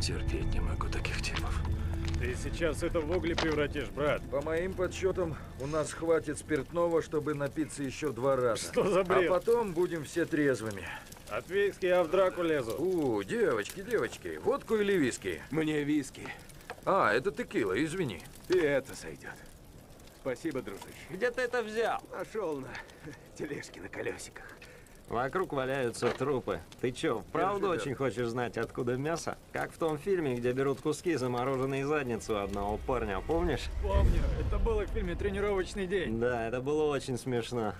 Терпеть не могу таких типов. Ты сейчас это в угли превратишь, брат. По моим подсчетам, у нас хватит спиртного, чтобы напиться еще два раза. Что за бред? А потом будем все трезвыми. От виски я в драку лезу. У, девочки, девочки, водку или виски? Мне виски. А, это текила, извини. И это сойдет. Спасибо, дружище. Где ты это взял? Нашел на тележке на колесиках. Вокруг валяются трупы. Ты чё, правда Держи, очень хочешь знать, откуда мясо? Как в том фильме, где берут куски замороженной задницу одного парня, помнишь? Помню, это было в фильме «Тренировочный день». Да, это было очень смешно.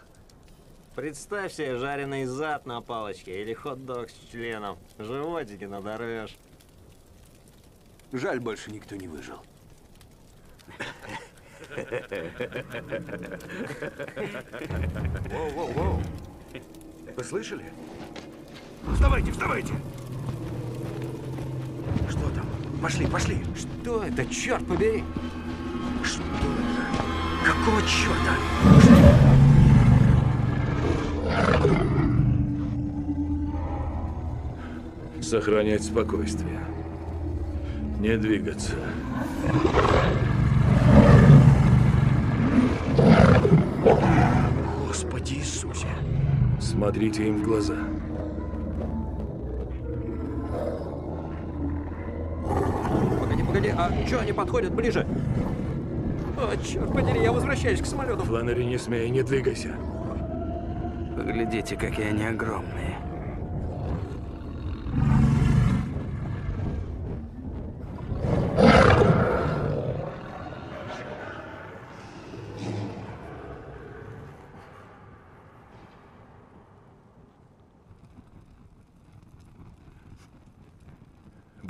Представь себе жареный зад на палочке или хот-дог с членом. Животики надорвешь. Жаль, больше никто не выжил. Воу-воу-воу. Вы слышали? Вставайте, вставайте! Что там? Пошли, пошли. Что это, черт побери? Что это? Какого черта? Сохранять спокойствие. Не двигаться. Смотрите им в глаза. Погоди, погоди, а чё они подходят ближе? О, черт подери, я возвращаюсь к самолету. Фланнери, не смей, не двигайся. Поглядите, какие они огромные.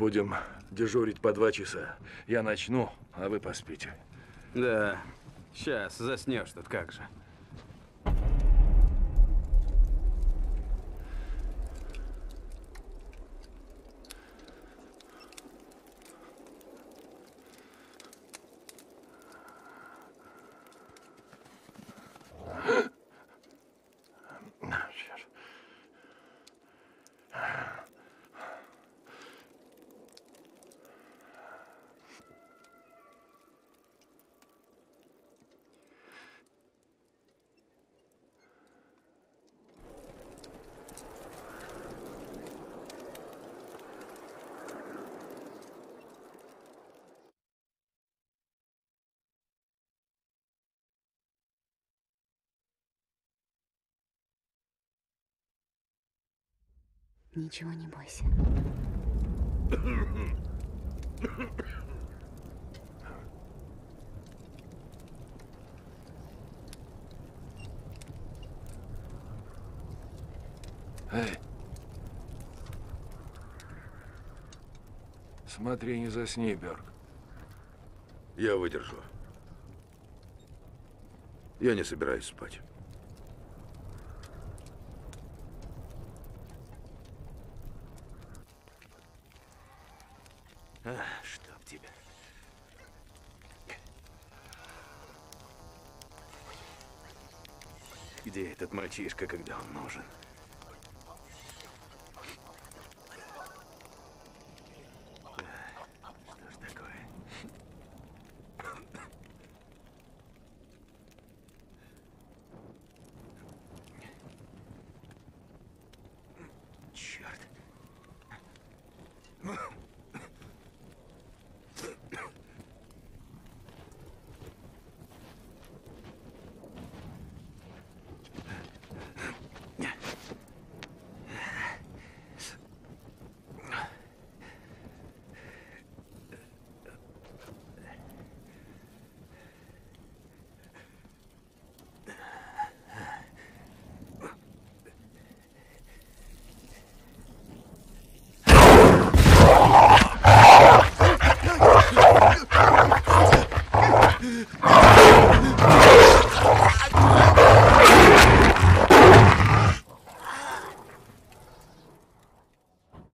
Будем дежурить по два часа. Я начну, а вы поспите. Да, сейчас заснешь тут как же. Ничего не бойся. Эй. Смотри, не засни, Берг. Я выдержу. Я не собираюсь спать. А, чтоб тебя. Где этот мальчишка, когда он нужен?